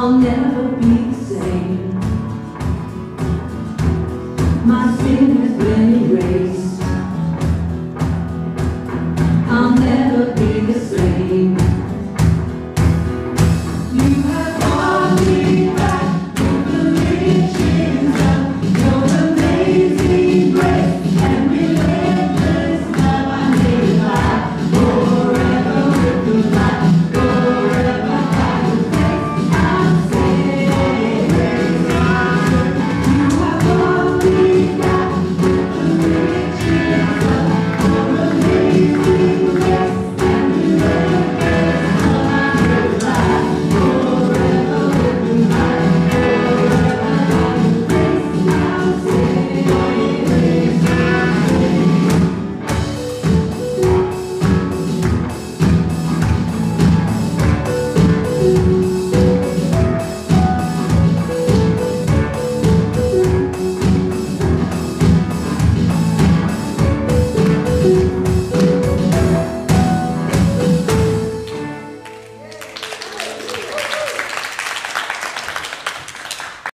I'll never be